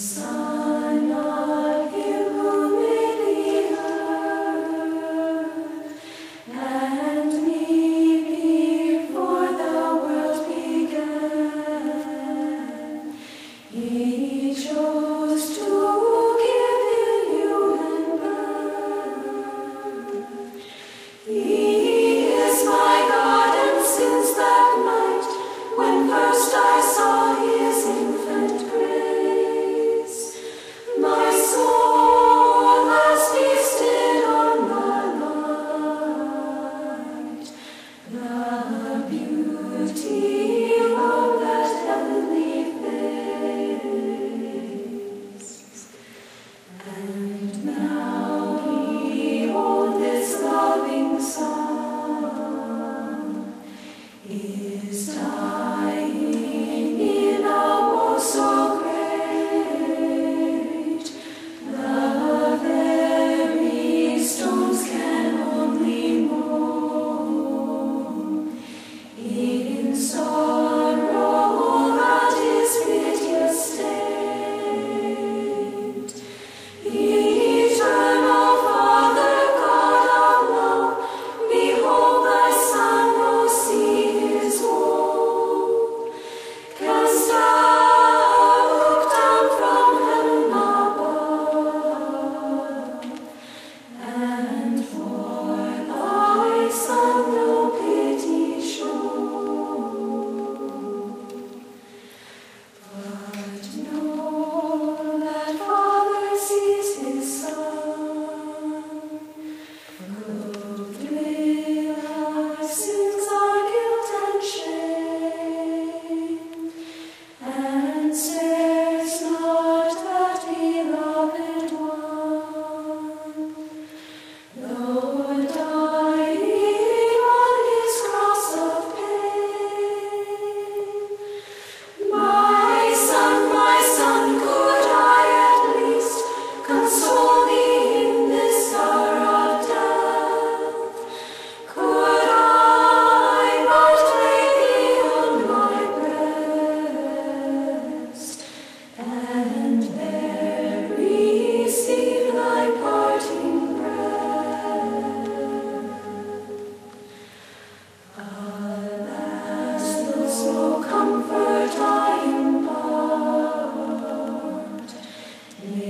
So. Amen.